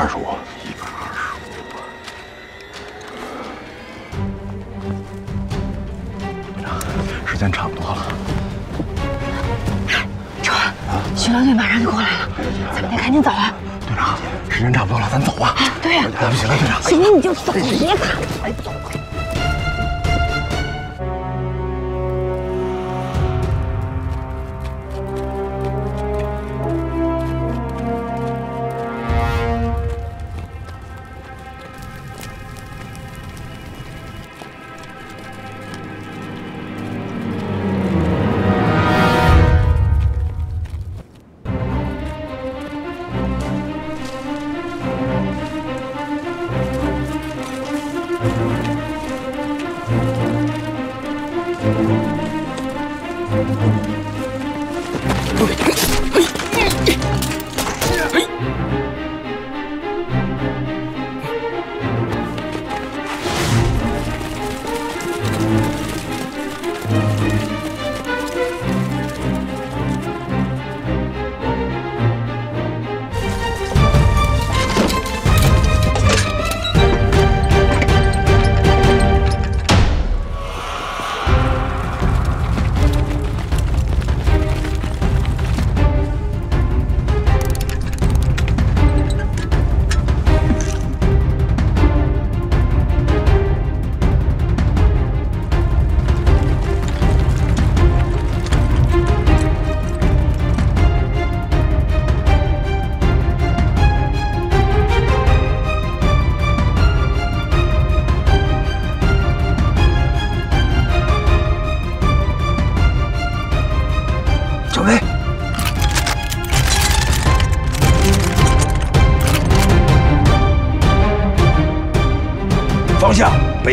二百一，二百一，一百二十五，队长。时间差不多了。成，巡逻队马上就过来了，咱们得赶紧走啊！队长，时间差不多了，咱走吧。对呀，来不及了，队长。行，你就走，别看了，快走。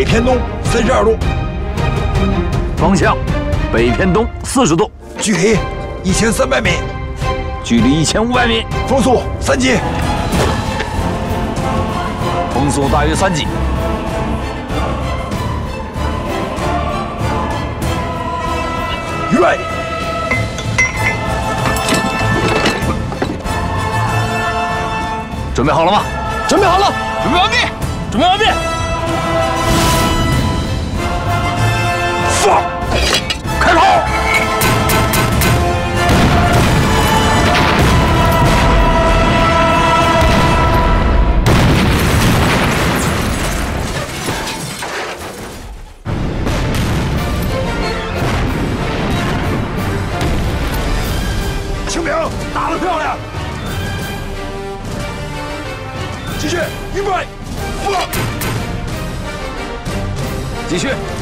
偏东三十二度，方向北偏东四十度，距离一千三百米，距离一千五百米，风速三级，风速大约三级。预备，准备好了吗？准备好了，准备完毕，准备完毕，继续。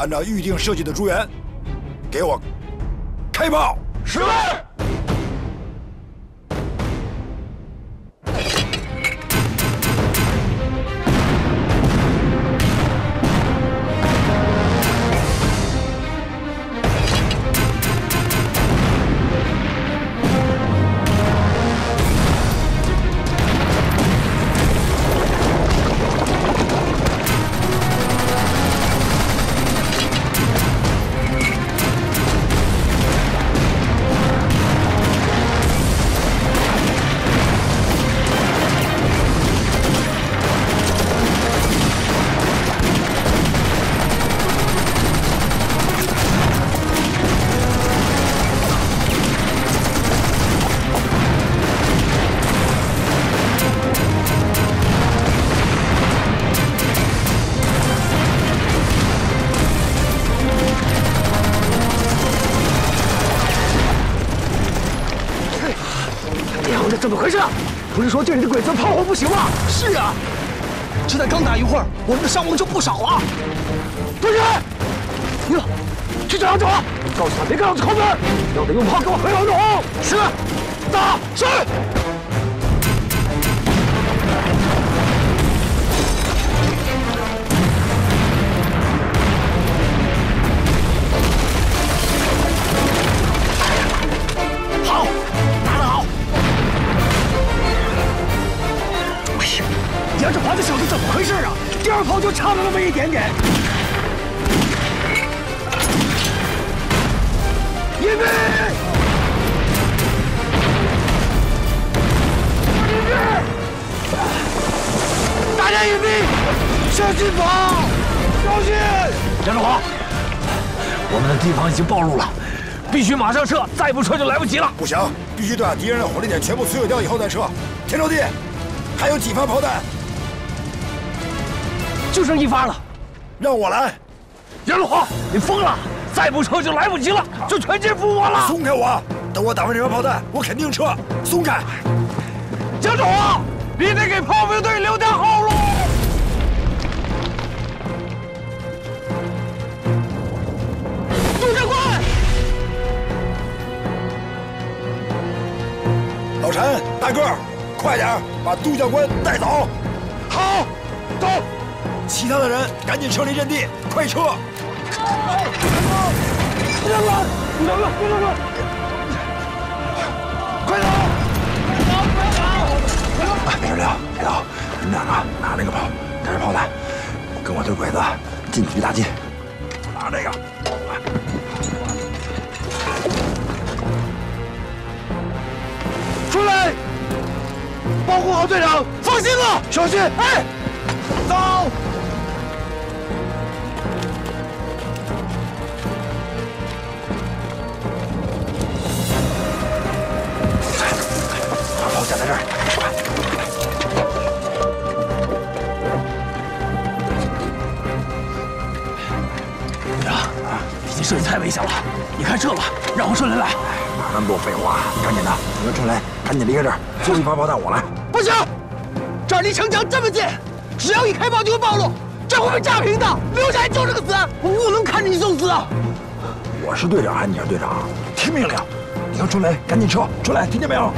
按照预定设计的诸元，给我开炮！这里的鬼子炮火不行吗？是啊，这才刚打一会儿，我们的伤亡就不少了。队员，哟，去找杨志华，告诉他别跟老子抠门，要得用炮给我回老总。是，打是。就差了那么一点点。预备！预备！大家隐蔽，小心跑！小心！杨振华，我们的地方已经暴露了，必须马上撤，再不撤就来不及了。不行，必须把敌人的火力点全部摧毁掉以后再撤。田州地，还有几发炮弹？就剩一发了，让我来。杨振华，你疯了！再不撤就来不及了，就全军覆没了。松开我！等我打完这发炮弹，我肯定撤。松开！杨振华，你得给炮兵队留条后路。杜长官，老陈，大个儿，快点把杜教官带走。其他的人赶紧撤离阵地，快撤！杜长官，杜长官，杜长官，快走！别着凉，别走，你们两个拿那个炮，带着炮弹，跟我对鬼子近距离打击。拿这个，出来，保护好队长，放心了，小心！哎，走。已经设计太危险了，你开撤吧，让我顺雷来。哪那么多废话？赶紧的，你跟春雷赶紧离开这儿。最后一发炮弹我来。不行，这儿离城墙这么近，只要一开炮就会暴露，这会被炸平的。留下来就是个死，我不能看着你送死啊！我是队长还是你是队长？听命令！你跟春雷赶紧撤！春雷，听见没有？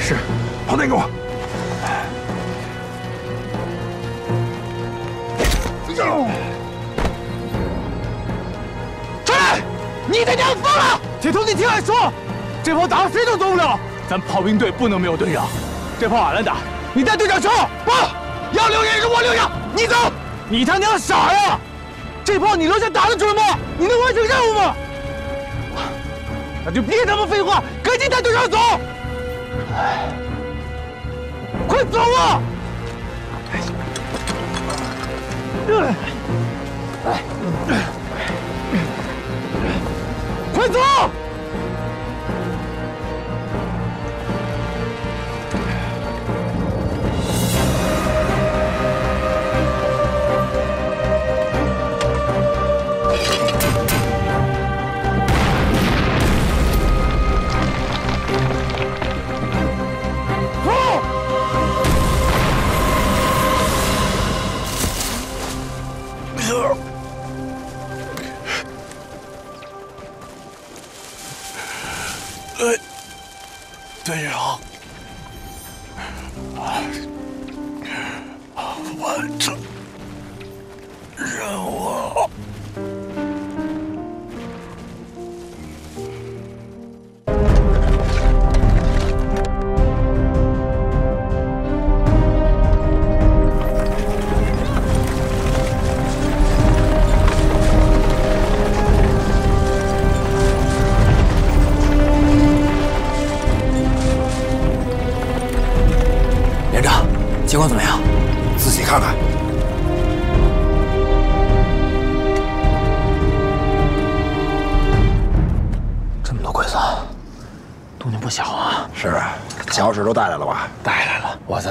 是，炮弹给我。铁头，你听俺说，这炮打谁都走不了。咱炮兵队不能没有队长，这炮俺来打，你带队长撤。不，要留人是我留下，你走。你他娘傻呀！这炮你留下打得准吗？你能完成任务吗？那就别他妈废话，赶紧带队长走！快走啊！快走！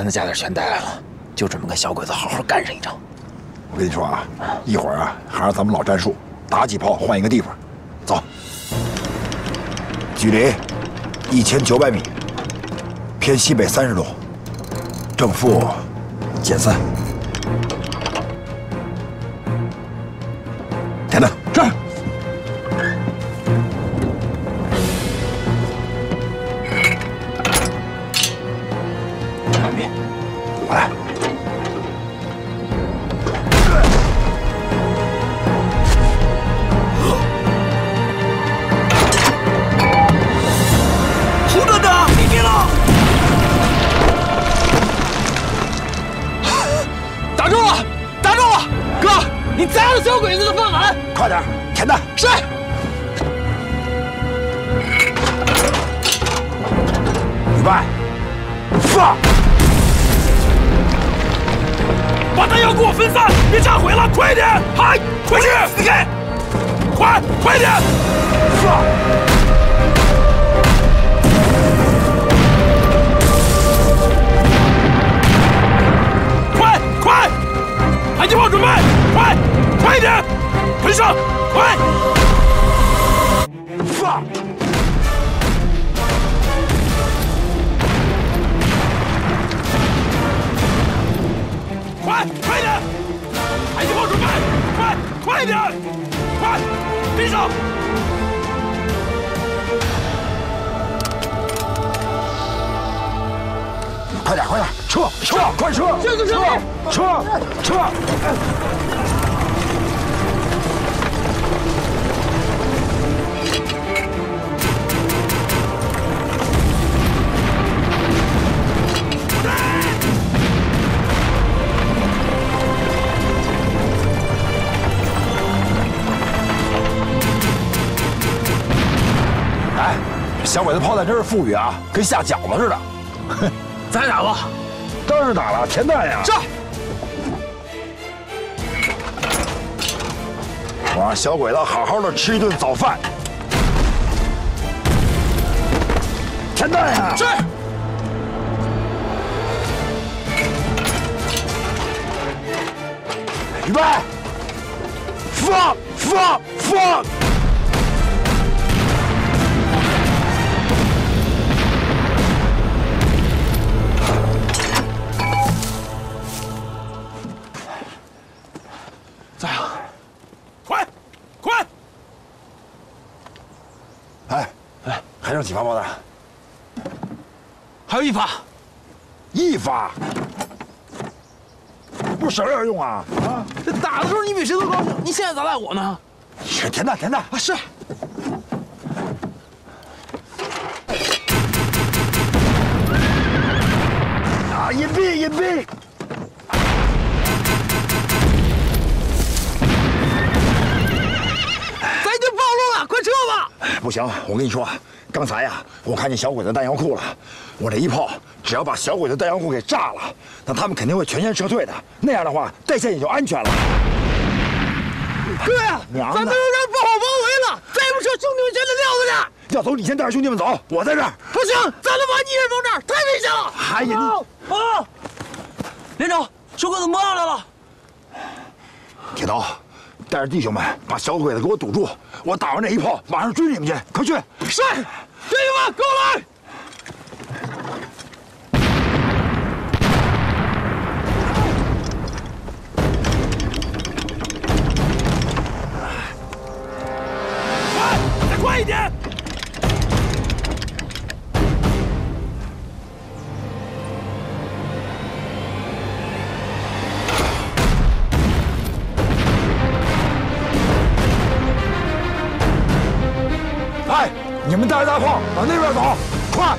的家底全带来了，就准备跟小鬼子好好干上一仗。我跟你说啊，一会儿啊，还是咱们老战术，打几炮换一个地方。走，距离一千九百米，偏西北三十度，正负减三。毁了！快点，嗨，快去！快，快点！放！快快！迫击炮准备，快快一点！跟上，快！放！快快点！迫击炮准备，快快一点！快跟上！快点，快点，撤撤，快撤！撤撤撤！小鬼子炮弹真是富裕啊，跟下饺子似的。咱打吧。当然打了，填弹呀！上。我让小鬼子好好的吃一顿早饭。填弹呀！是。预备，放放放！剩几发炮弹？还有一发。一发，不省点用啊！啊！这打的时候你比谁都高兴，你现在咋赖我呢？是填弹，填弹啊！是。啊！隐蔽，隐蔽！咱已经暴露了，快撤吧！不行，我跟你说，刚才呀，我看见小鬼子弹药库了，我这一炮只要把小鬼子弹药库给炸了，那他们肯定会全线撤退的。那样的话，带线也就安全了。哥呀，咱都有点不好包围了，再不撤，兄弟们全得撂在这儿。要走，你先带着兄弟们走，我在这儿。不行，咱能把你一人放这儿，太危险了。哎呀啊！连长，小鬼子摸上来了。铁刀，带着弟兄们把小鬼子给我堵住，我打完这一炮，马上追你们去，快去！是，弟兄们，跟我来。快，再快一点！白大炮往那边走，快！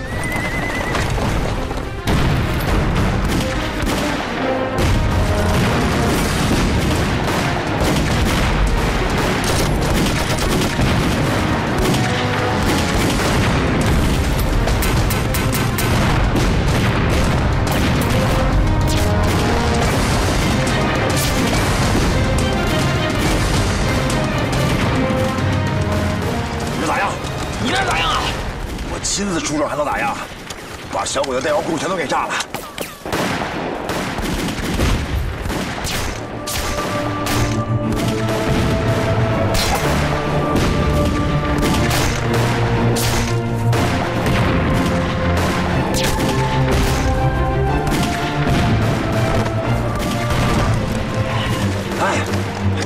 小鬼的弹药库全都给炸了。哎，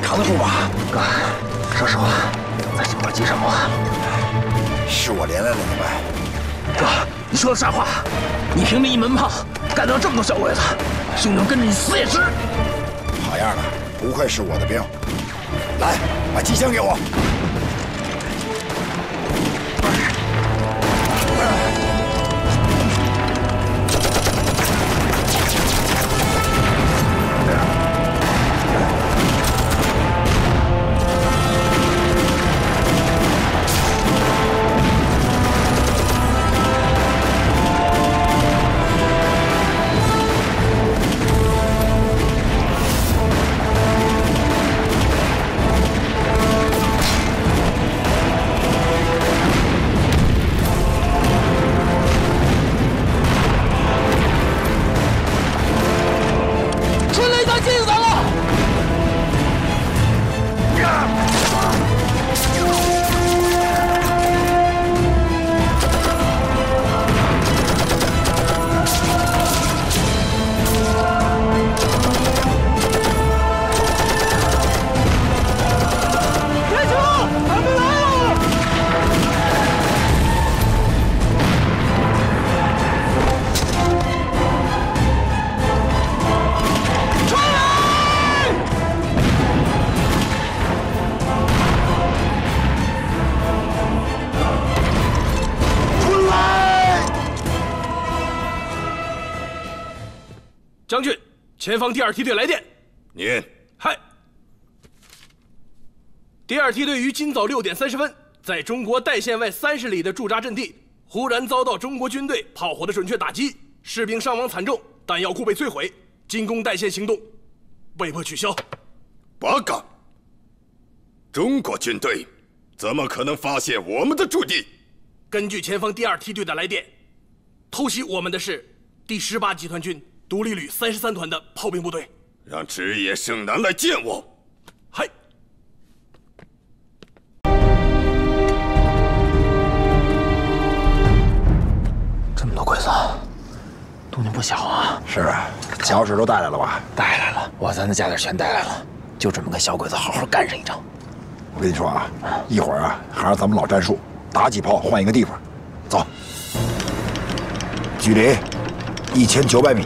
扛得住吧？哥，说实话，咱心着急什么？是我连累了你们。哥，你说的啥话？你凭着一门炮干掉这么多小鬼子，兄弟们跟着你死也值。好样的，不愧是我的兵！来，把机枪给我。前方第二梯队来电。您嗨，第二梯队于今早六点三十分，在中国代县外三十里的驻扎阵地，忽然遭到中国军队炮火的准确打击，士兵伤亡惨重，弹药库被摧毁，进攻代县行动被迫取消。八嘎！中国军队怎么可能发现我们的驻地？根据前方第二梯队的来电，偷袭我们的是第十八集团军独立旅三十三团的炮兵部队。让职业胜男来见我。嗨，这么多鬼子，动静不小啊！是啊，小史都带来了吧？带来了，我咱的家底全带来了，就准备跟小鬼子好好干上一仗。我跟你说啊，一会儿啊，还是咱们老战术，打几炮换一个地方。走，距离一千九百米，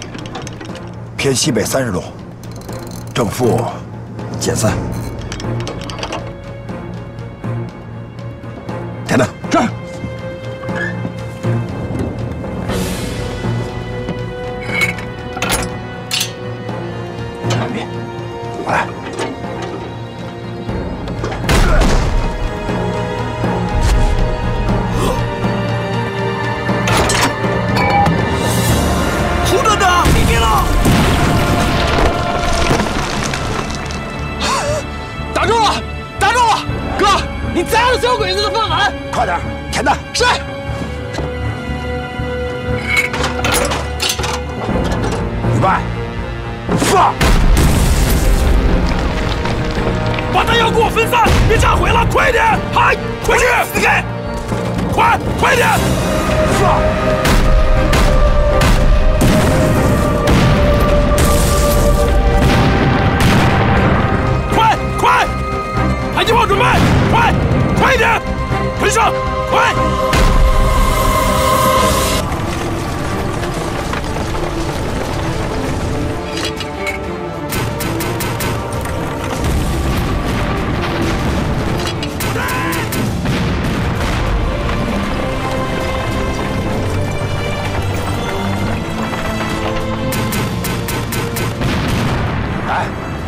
偏西北三十度，正负减三。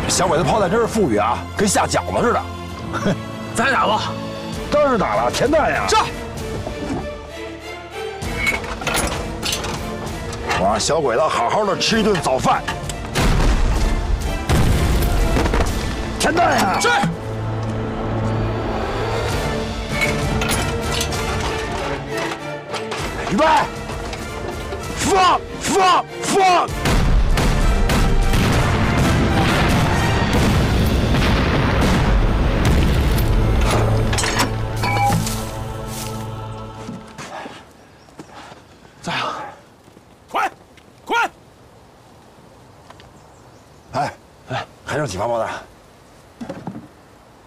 小鬼子炮弹真是富裕啊，跟下饺子似的。咱打吧。当然打了，填弹呀！上！我让小鬼子好好的吃一顿早饭。填弹呀！是。预备，放放放！剩几发炮弹？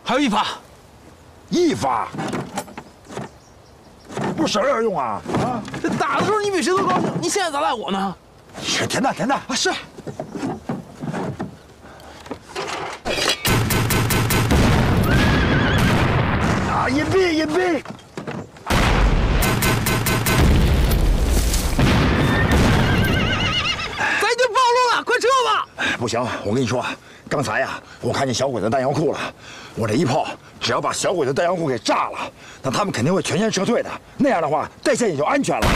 还有一发。一发？不省着点用啊！啊！这打的时候你比谁都高兴，你现在咋赖我呢？是田大，田大啊！是。啊！隐蔽，隐蔽！不行，我跟你说，刚才呀，我看见小鬼子弹药库了，我这一炮只要把小鬼子弹药库给炸了，那他们肯定会全线撤退的。那样的话，代线也就安全了。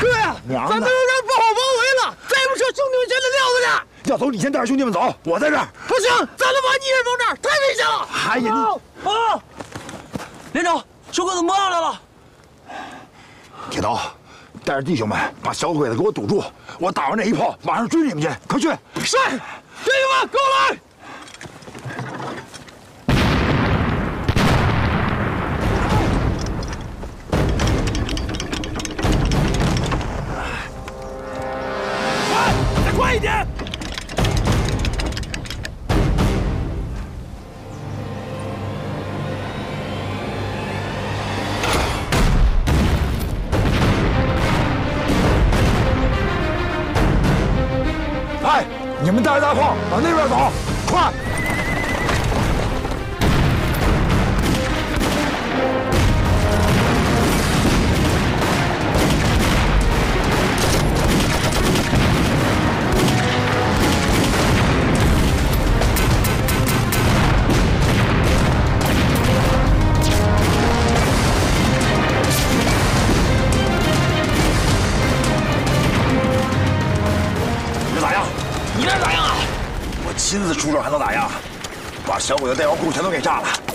哥呀，咱们有人不好包围了，再不撤，兄弟们全得撂在这。要走，你先带着兄弟们走，我在这儿。不行，咱们把你一人放这儿，太危险了。哎呀，你啊！连长，小鬼子摸上来了。铁刀，带着弟兄们把小鬼子给我堵住，我打完这一炮，马上追你们去，快去！是，弟兄们，跟我来。快，再快一点！大炮往那边走，把小鬼子弹药库全都给炸了。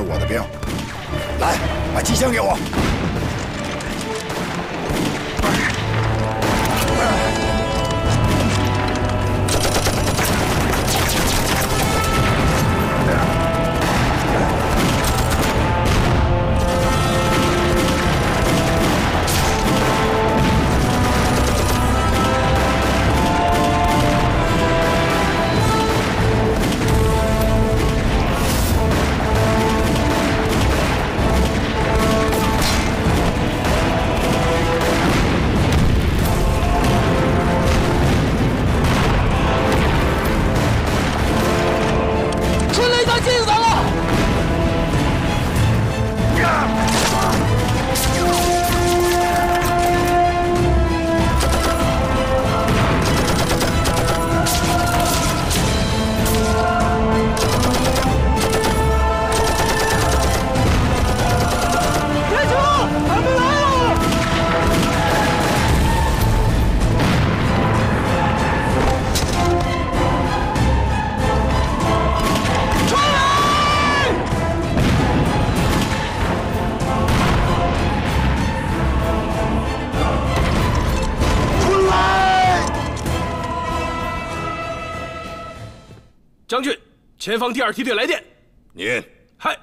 是我的兵。来，把机枪给我。第二梯队来电。您嗨，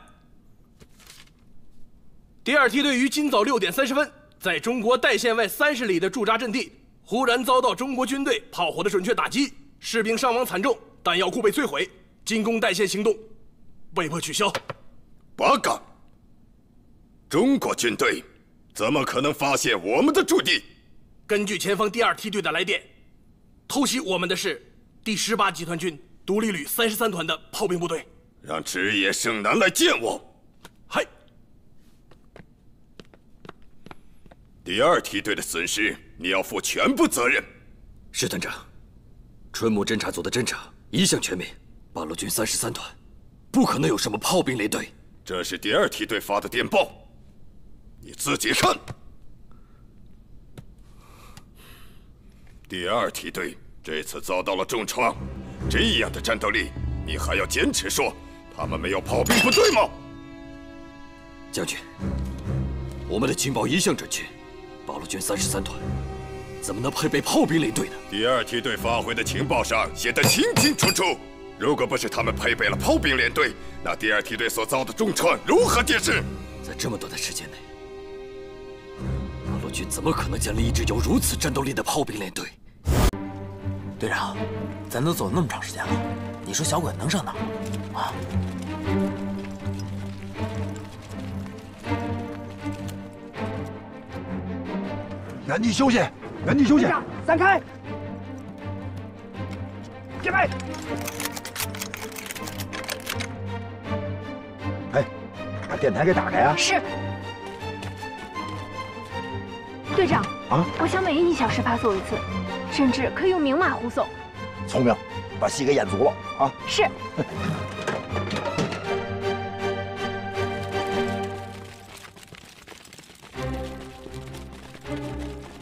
第二梯队于今早六点三十分，在中国代县外三十里的驻扎阵地忽然遭到中国军队炮火的准确打击，士兵伤亡惨重，弹药库被摧毁，进攻代县行动被迫取消。八嘎。中国军队怎么可能发现我们的驻地？根据前方第二梯队的来电，偷袭我们的是第十八集团军独立旅三十三团的炮兵部队。让职业胜男来见我。嗨。第二梯队的损失，你要负全部责任。是团长，春木侦察组的侦察一向全面，八路军三十三团不可能有什么炮兵连队。这是第二梯队发的电报，你自己看。第二梯队这次遭到了重创，这样的战斗力，你还要坚持说他们没有炮兵部队吗？将军，我们的情报一向准确，八路军三十三团怎么能配备炮兵连队呢？第二梯队发回的情报上写得清清楚楚，如果不是他们配备了炮兵连队，那第二梯队所遭的重创如何解释？在这么短的时间内。八路军怎么可能建立一支有如此战斗力的炮兵连队？队长，咱都走那么长时间了，你说小鬼能上哪啊？原地休息，原地休息。散开！戒备。哎，把电台给打开啊！是。队长啊，我想每一小时发送一次，甚至可以用明码护送。聪明，把戏给演足了啊！是。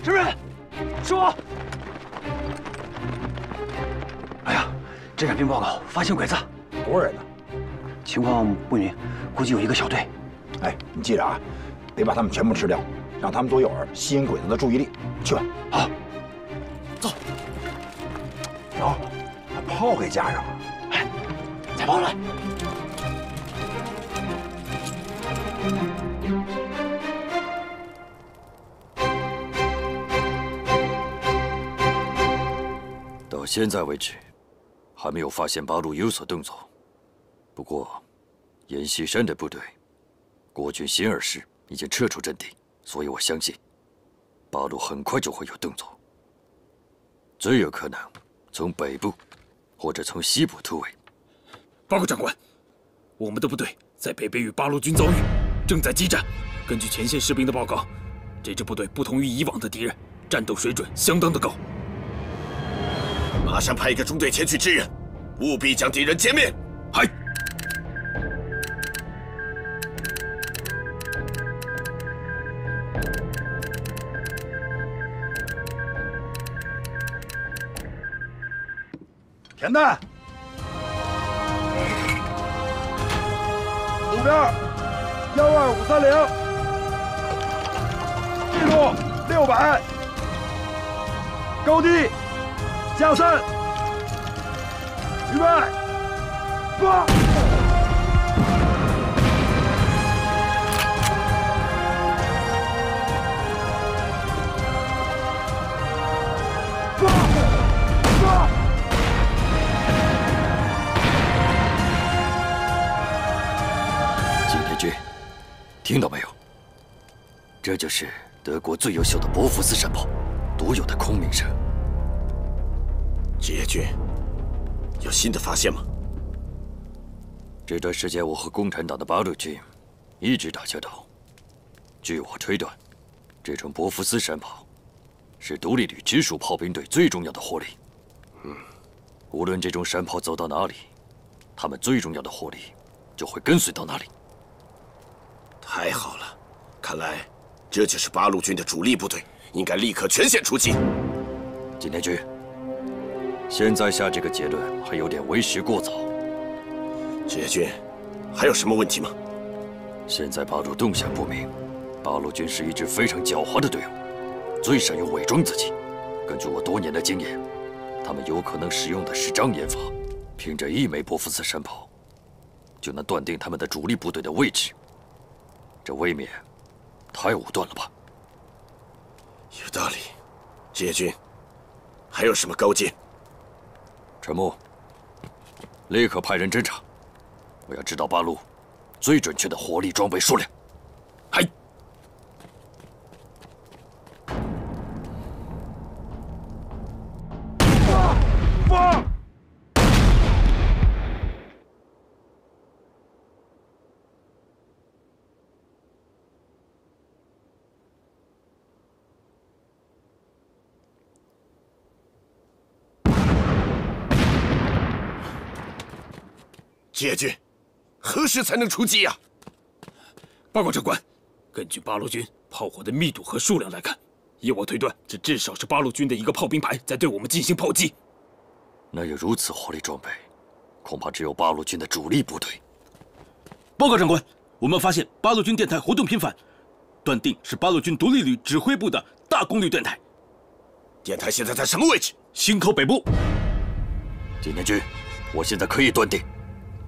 支任，是我。哎呀，侦察兵报告发现鬼子，多少人呢？情况不明，估计有一个小队。哎，你记着啊，得把他们全部吃掉。让他们做诱饵吸引鬼子的注意力，去吧。好，把炮给加上。哎，再炮来。到现在为止，还没有发现八路有所动作。不过，阎锡山的部队，国军新二师已经撤出阵地。所以我相信，八路很快就会有动作。最有可能从北部，或者从西部突围。报告长官，我们的部队在北边与八路军遭遇，正在激战。根据前线士兵的报告，这支部队不同于以往的敌人，战斗水准相当的高。马上派一个中队前去支援，务必将敌人歼灭。嗨。填弹，路边幺二五三零，记住六百，高低加三，预备，发。听到没有？这就是德国最优秀的博福斯山炮，独有的空鸣声。职业军有新的发现吗？这段时间我和共产党的八路军一直打交道。据我推断，这种博福斯山炮是独立旅直属炮兵队最重要的火力。嗯，无论这种山炮走到哪里，他们最重要的火力就会跟随到哪里。太好了，看来这就是八路军的主力部队，应该立刻全线出击。金天军，现在下这个结论还有点为时过早。职业军，还有什么问题吗？现在八路动向不明，八路军是一支非常狡猾的队伍，最善于伪装自己。根据我多年的经验，他们有可能使用的是障眼法，凭着一枚波夫斯山炮，就能断定他们的主力部队的位置。这未免太武断了吧？有道理，职业军，还有什么高见？陈木，立刻派人侦查，我要知道八路最准确的火力装备数量。嗨。解军，何时才能出击呀？报告长官，根据八路军炮火的密度和数量来看，依我推断，这至少是八路军的一个炮兵排在对我们进行炮击。那有如此火力装备，恐怕只有八路军的主力部队。报告长官，我们发现八路军电台活动频繁，断定是八路军独立旅指挥部的大功率电台。电台现在在什么位置？忻口北部。金天军，我现在可以断定。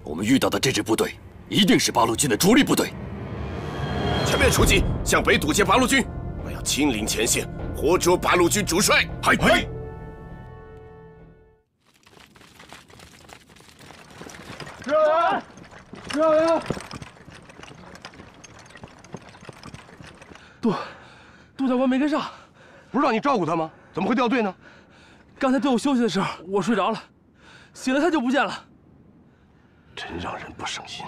我们遇到的这支部队一定是八路军的主力部队。全面出击，向北堵截八路军！我要亲临前线，活捉八路军主帅。嗨！支援！支援！杜，杜教官没跟上，不是让你照顾他吗？怎么会掉队呢？刚才队伍休息的时候，我睡着了，醒了他就不见了。真让人不省心，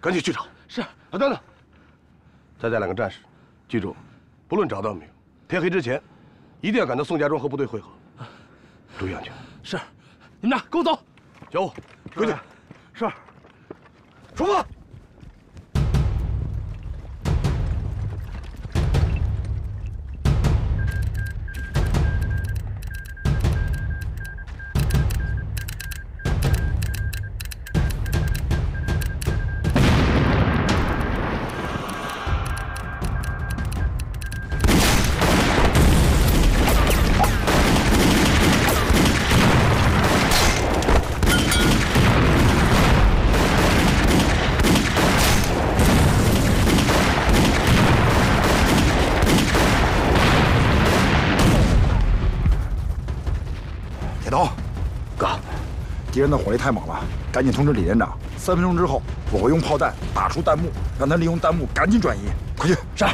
赶紧去找。是。啊，等等，再带两个战士，记住，不论找到没有，天黑之前，一定要赶到宋家庄和部队会合，注意安全。是。你们俩跟我走。小五，回去。是。出发。的火力太猛了，赶紧通知李连长，三分钟之后我会用炮弹打出弹幕，让他利用弹幕赶紧转移。快去！是。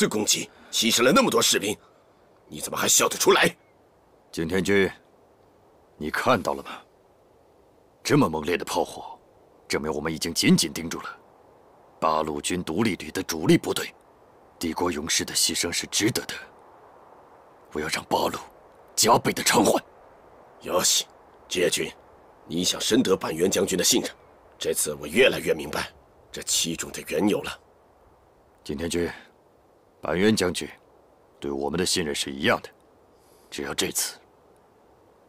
次攻击，牺牲了那么多士兵，你怎么还笑得出来？景天君，你看到了吗？这么猛烈的炮火，证明我们已经紧紧盯住了八路军独立旅的主力部队。帝国勇士的牺牲是值得的，我要让八路加倍的偿还。有喜，杰军，你想深得板垣将军的信任，这次我越来越明白这其中的缘由了。景天君，板垣将军对我们的信任是一样的。只要这次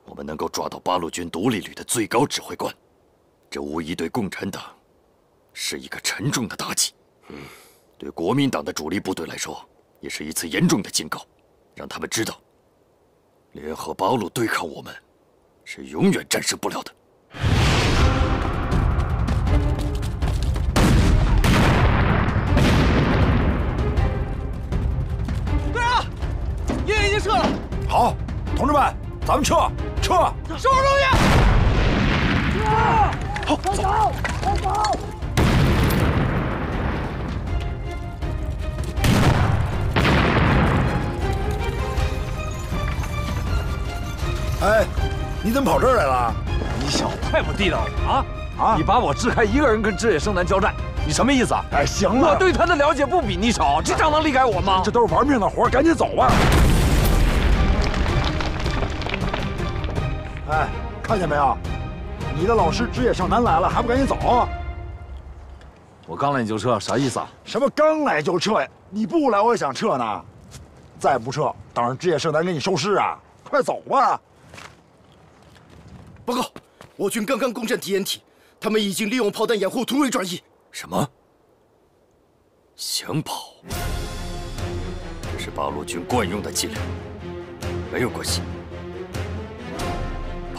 我们能够抓到八路军独立旅的最高指挥官，这无疑对共产党是一个沉重的打击。对国民党的主力部队来说，也是一次严重的警告。让他们知道，联合八路对抗我们，是永远战胜不了的。好，同志们，咱们撤，撤！收拾东西。撤好，走，走。哎，你怎么跑这儿来了？你小子太不地道了啊！啊！你把我支开一个人跟枝野胜男交战，你什么意思啊？哎，行了，我对他的了解不比你少，这仗能离开我吗？这都是玩命的活，赶紧走吧。哎，看见没有？你的老师枝野胜男来了，还不赶紧走？我刚来你就撤，啥意思啊？什么刚来就撤呀？你不来我也想撤呢。再不撤，等着枝野胜男给你收尸啊！快走吧。报告，我军刚刚攻占敌掩体，他们已经利用炮弹掩护突围转移。什么？想跑？这是八路军惯用的伎俩。没有关系，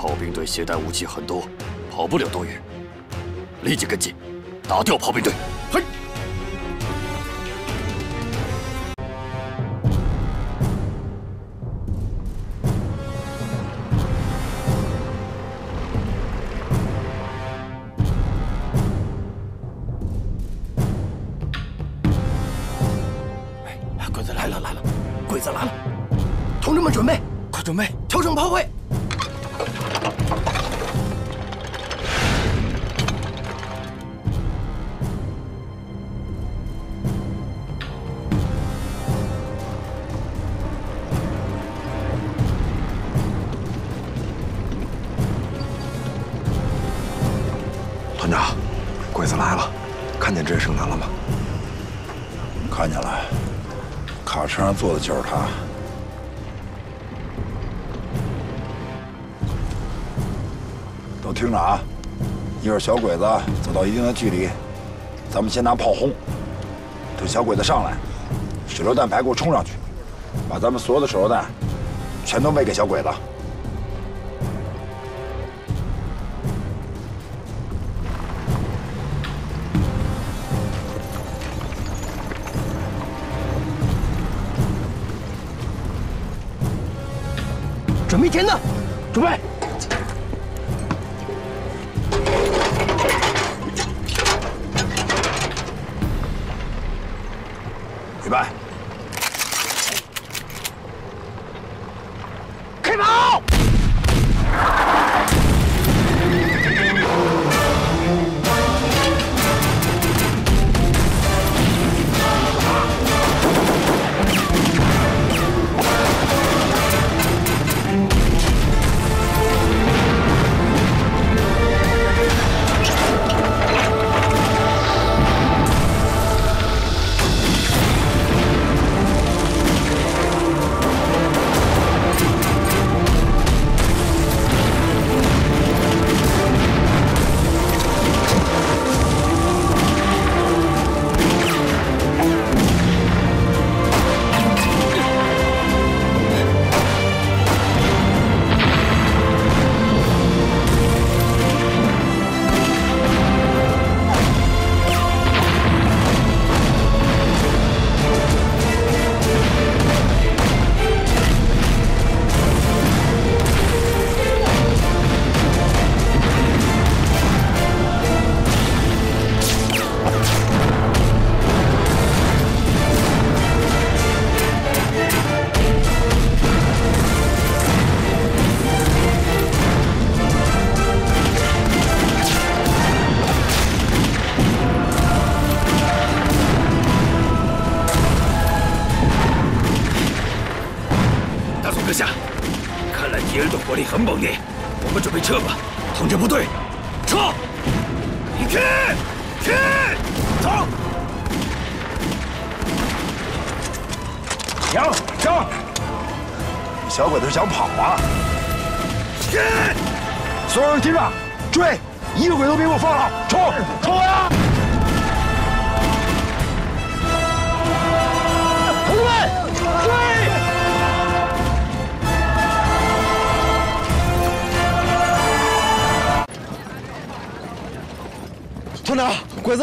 炮兵队携带武器很多，跑不了多远。立即跟进，打掉炮兵队。嘿。车上坐的就是他。都听着啊！一会儿小鬼子走到一定的距离，咱们先拿炮轰，等小鬼子上来，手榴弹排给我冲上去，把咱们所有的手榴弹全都喂给小鬼子。天哪，准备。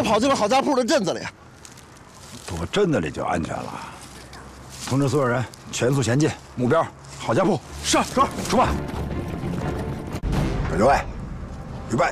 跑进了郝家铺的镇子里。躲镇子里就安全了。通知所有人全速前进，目标郝家铺。是，是，出发。各位，预备，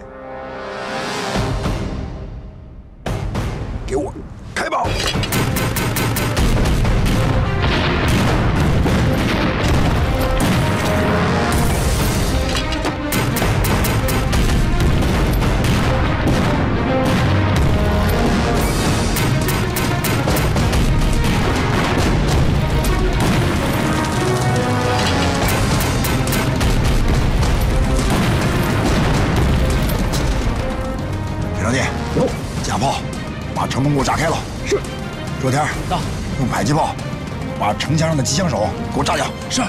迫击炮把城墙上的机枪手给我炸掉。是。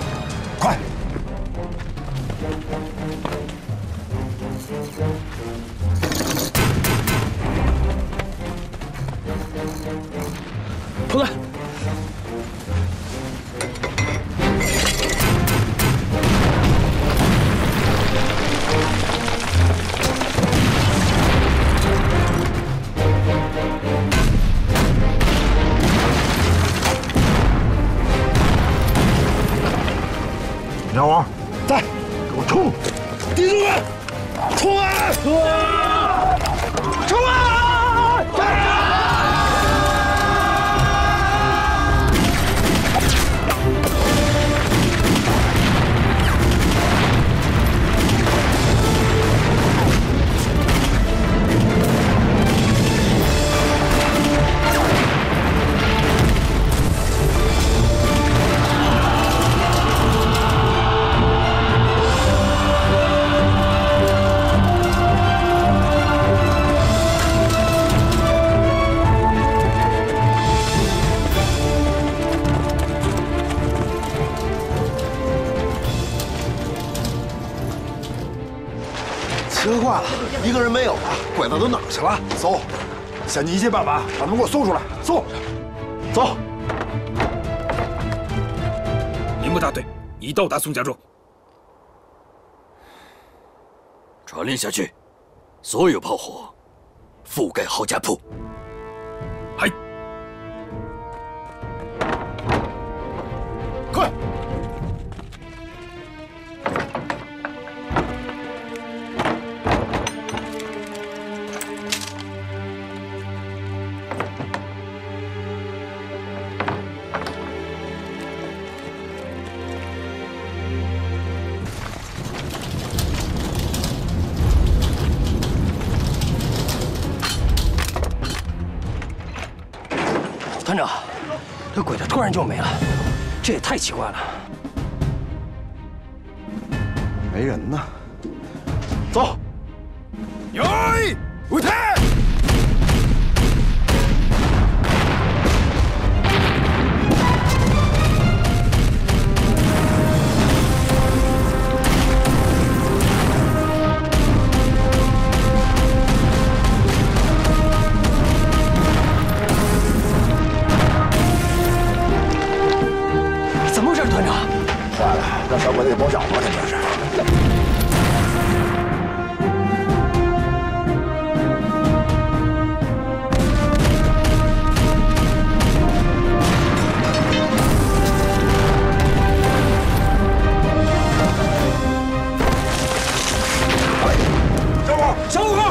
想尽一切办法把他们给我搜出来。搜，走。铃木大队已到达宋家庄。传令下去，所有炮火覆盖郝家铺。团长，这鬼子突然就没了，这也太奇怪了。没人呢。走。有舞台。给包饺子了，肯定是。小伙，小虎哥，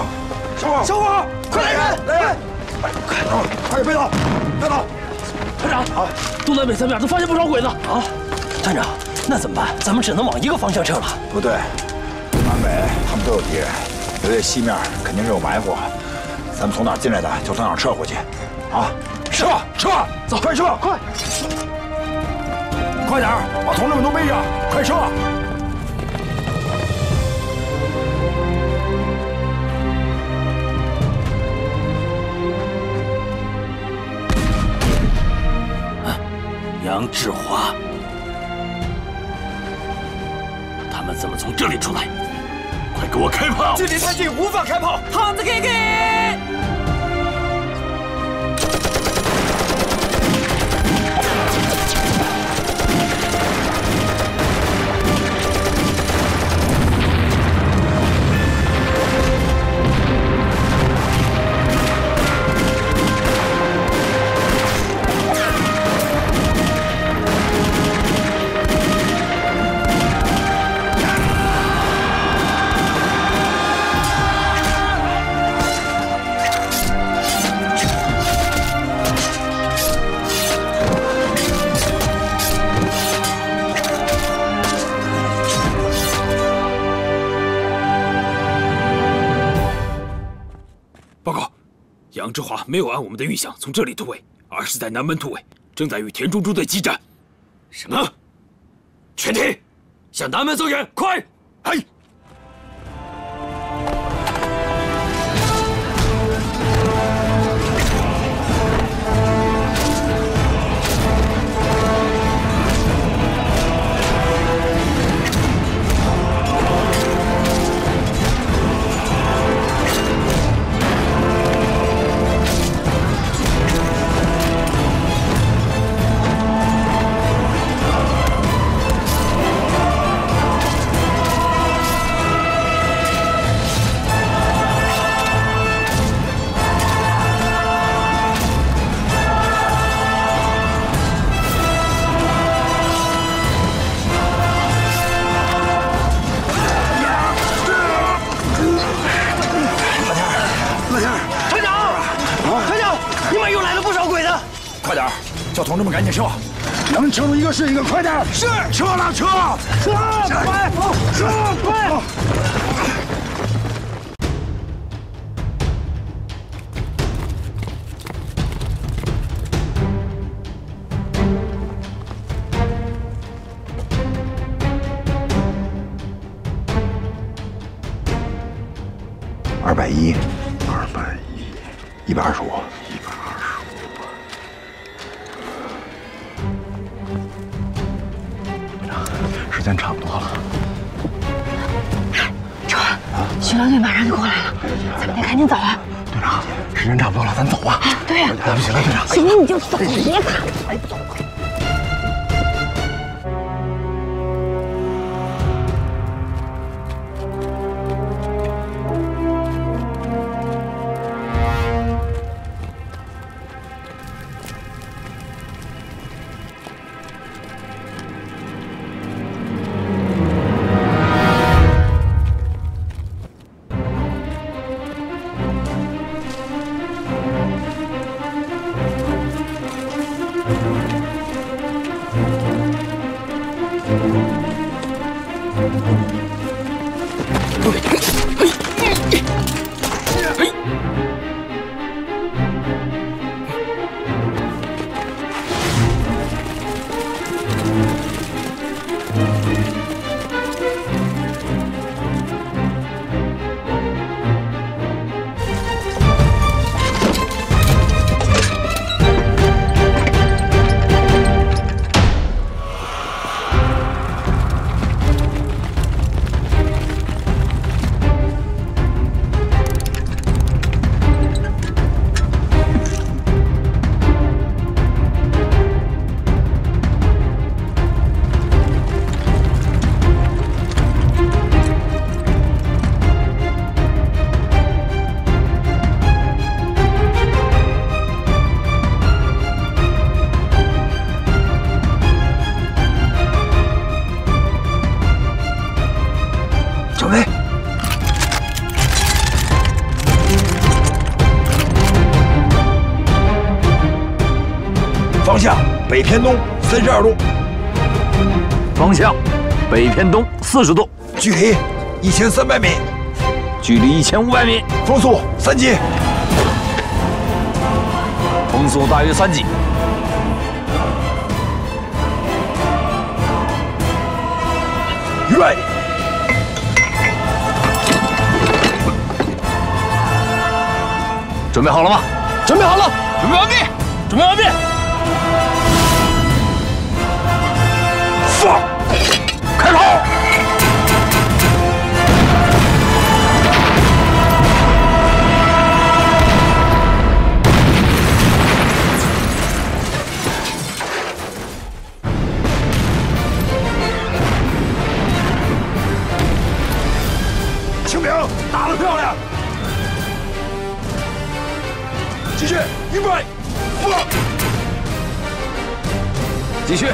小伙，小虎，快来人！来人！快，快点背走，带走。团长，啊，东南北三面都发现不少鬼子啊！咱们只能往一个方向撤了。不对，东南北他们都有敌人，留在西面肯定是有埋伏，咱们从哪儿进来的就从哪儿撤回去，啊！撤撤，走，快撤，快！快点儿，把同志们都背上，快撤！杨志华，怎么从这里出来？快给我开炮！距离太近，无法开炮。胖子给给！没有按我们的预想从这里突围，而是在南门突围，正在与田中支队激战。什么？全体向南门增援，快！嘿。赶紧撤，能撤出一个是一个，快点！是，撤了，撤，撤，快，撤，快！走啊！队长，时间差不多了，咱走吧。对呀，来不及了，队长。行了，你就走，别看了，快走。北偏东三十二度，方向北偏东四十度，距离一千三百米，距离一千五百米，风速三级，风速大约三级。预备，准备好了吗？准备好了，准备完毕，准备完毕。开炮！清明打得漂亮！继续，预备，放！继续。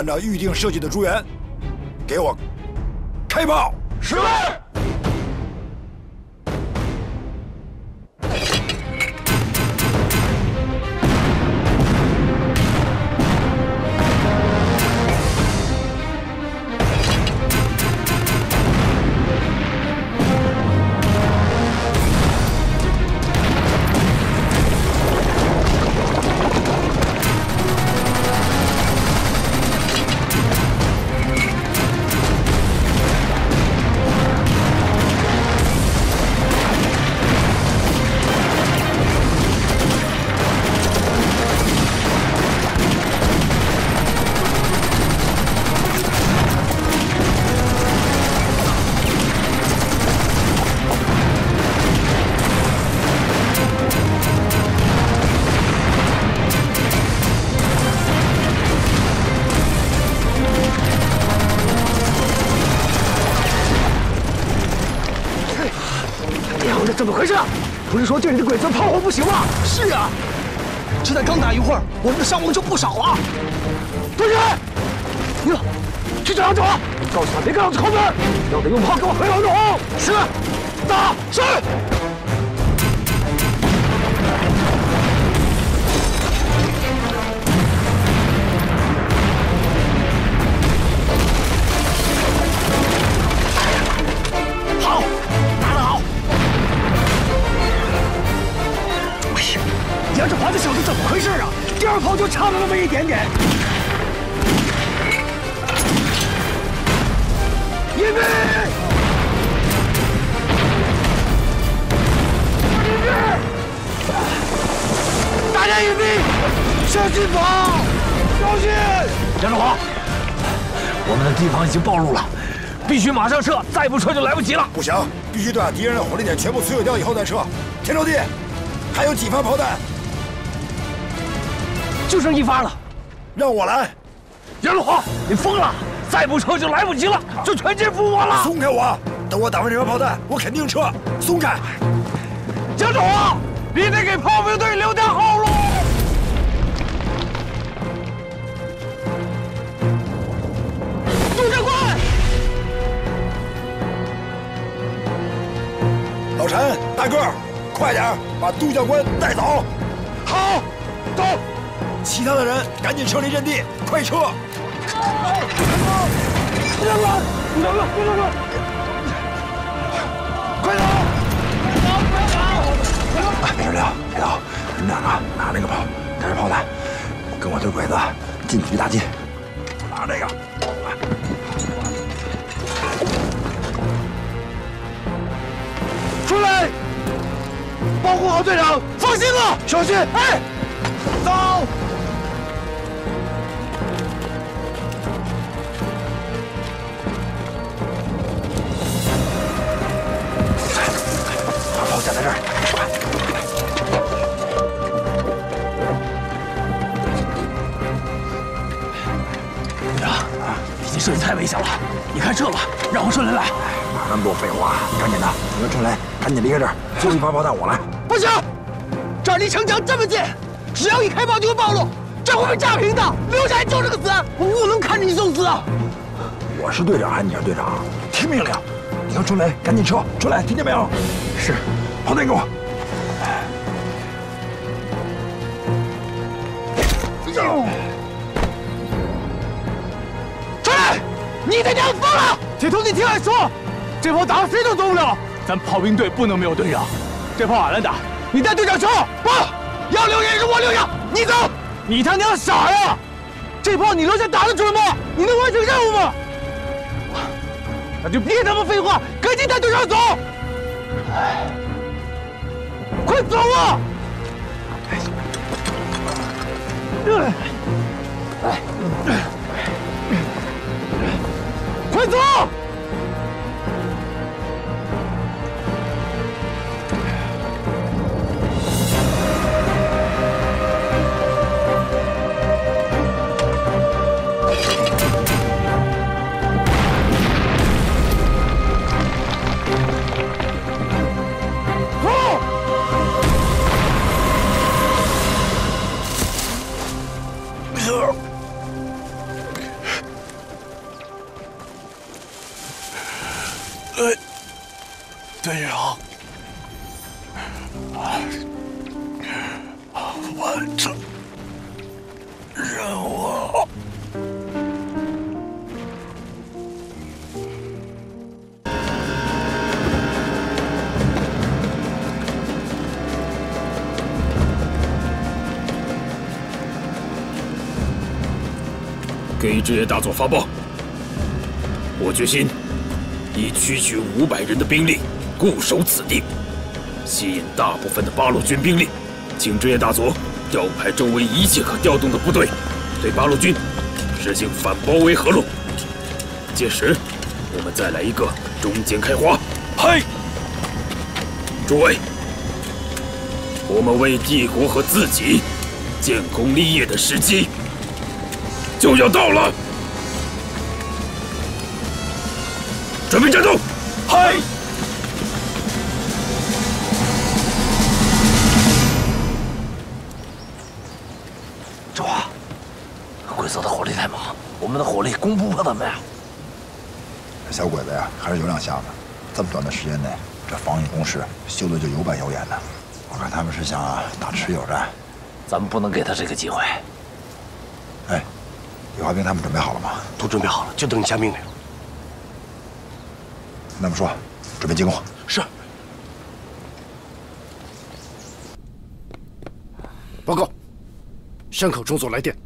按照预定设计的诸元，给我开炮！是说这里的鬼子炮火不行吗？是啊，这才刚打一会儿，我们的伤亡就不少了。队员，你去找杨志华，告诉他别跟老子抠门，要得用炮给我回老总。是，打是。二炮就差了那么一点点。隐蔽！大家隐蔽！小心跑！小心！杨志华，我们的地方已经暴露了，必须马上撤，再不撤就来不及了。不行，必须把敌人的火力点全部摧毁掉以后再撤。田州地，还有几发炮弹？就剩一发了，让我来。杨志华，你疯了！再不撤就来不及了，就全军覆没了。松开我！等我打完这发炮弹，我肯定撤。松开！江志华，你得给炮兵队留条后路。杜长官，老陈，大个儿，快点把杜教官带走。好，走。其他的人赶紧撤离阵地，快撤！杜长官，杜长官，杜长官，快走！快走！快走！哎，别聊，别聊，你们两个拿那个炮，带着炮弹，跟我对鬼子近距离打击。拿这个，出来，保护好队长，放心了，小心！哎，走。春雷来。哪那么多废话？赶紧的，你跟春雷，赶紧离开这儿。最后一发炮弹我来。不行，这儿离城墙这么近，只要一开炮就会暴露，这会被炸平的。留下来就是个死，我不能看着你送死啊！我是队长还是你是队长？听命令！你和春雷赶紧撤！春雷，听见没有？是，炮弹给我。你听俺说，这炮打了谁都走不了。咱炮兵队不能没有队长，这炮俺来打，你带队长撤。不，要留也是我留下，你走。你他娘傻呀！这炮你留下打得准吗？你能完成任务吗？那就别他妈废话，赶紧带队长走！快走啊！快走！给职业大佐发报，我决心以区区五百人的兵力固守此地，吸引大部分的八路军兵力，请职业大佐调派周围一切可调动的部队，对八路军实行反包围合拢。届时，我们再来一个中间开花。嗨，诸位，我们为帝国和自己建功立业的时机。就要到了，准备战斗！嗨！周华，鬼子的火力太猛，我们的火力攻不破他们呀。这小鬼子呀，还是有两下子。这么短的时间内，这防御工事修的就有板有眼的。我看他们是想打持久战，咱们不能给他这个机会。哎。李华兵他们准备好了吗？都准备好了，就等你下命令。那么说，准备进攻。是。报告，山口中佐来电。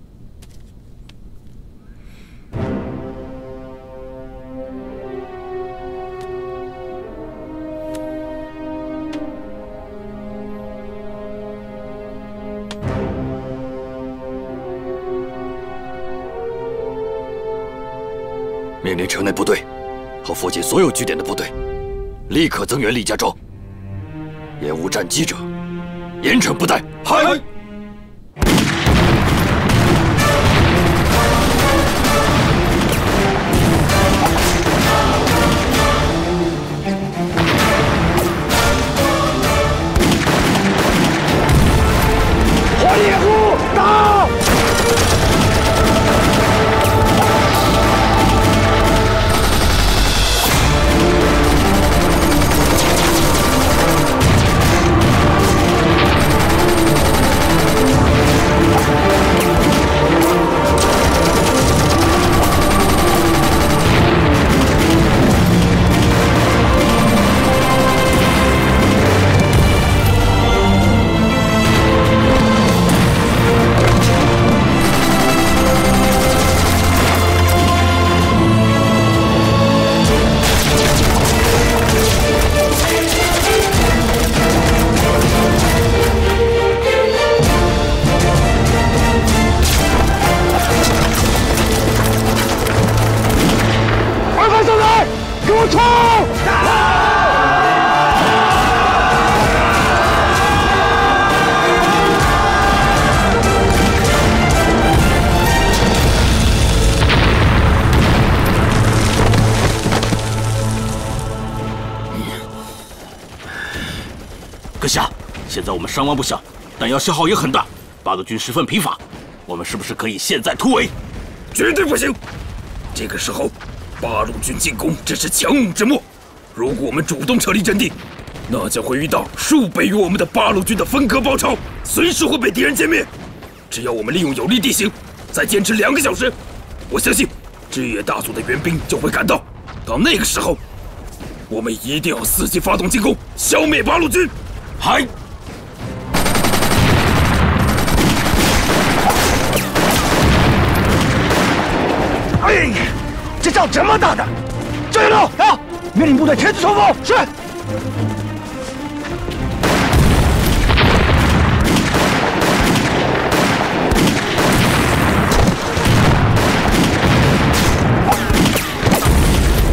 命令城内部队和附近所有据点的部队，立刻增援李家庄。延误战机者，严惩不贷。嗨！伤亡不小，弹药消耗也很大，八路军十分疲乏。我们是不是可以现在突围？绝对不行！这个时候，八路军进攻只是强弩之末。如果我们主动撤离阵地，那将会遇到数倍于我们的八路军的分割包抄，随时会被敌人歼灭。只要我们利用有利地形，再坚持两个小时，我相信志野大佐的援兵就会赶到。到那个时候，我们一定要伺机发动进攻，消灭八路军。嗨！这么大的，赵云龙啊，命令部队前去冲锋。是。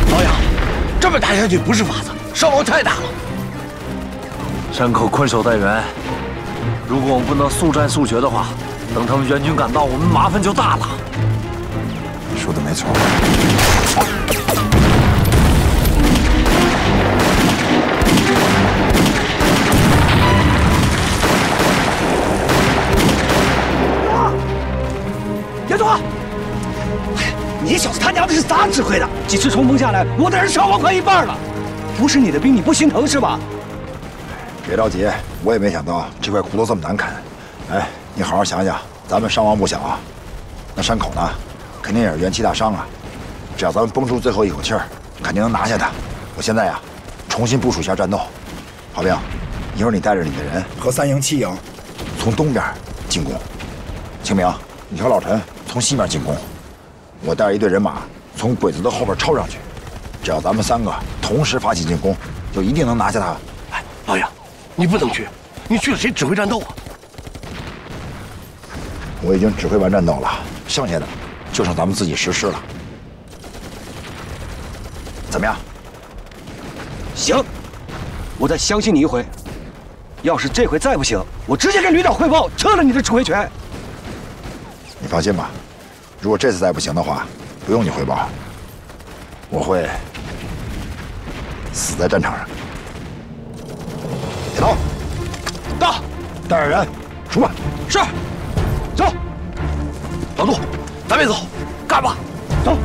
老杨，这么打下去不是法子，伤亡太大了。山口困守待援，如果我们不能速战速决的话，等他们援军赶到，我们麻烦就大了。说的没错。严总，你小子他娘的是咋指挥的？几次冲锋下来，我的人伤亡快一半了。不是你的兵，你不心疼是吧？别着急，我也没想到这块骨头这么难啃。哎，你好好想想，咱们伤亡不小啊。那山口呢，肯定也是元气大伤啊。只要咱们绷住最后一口气儿，肯定能拿下他。我现在呀，重新部署一下战斗。郝兵，一会儿你带着你的人和三营、七营，从东边进攻。清明，你和老陈从西面进攻。我带着一队人马从鬼子的后边抄上去。只要咱们三个同时发起进攻，就一定能拿下他。哎，老杨，你不能去，你去了谁指挥战斗啊？我已经指挥完战斗了，剩下的就剩咱们自己实施了。怎么样？行，我再相信你一回。要是这回再不行，我直接跟旅长汇报，撤了你的指挥权。你放心吧，如果这次再不行的话，不用你汇报，我会死在战场上。铁头，到，带着人出发。是，走。老杜，咱别走，干吧，走。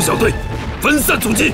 小队和春师小队分散阻击。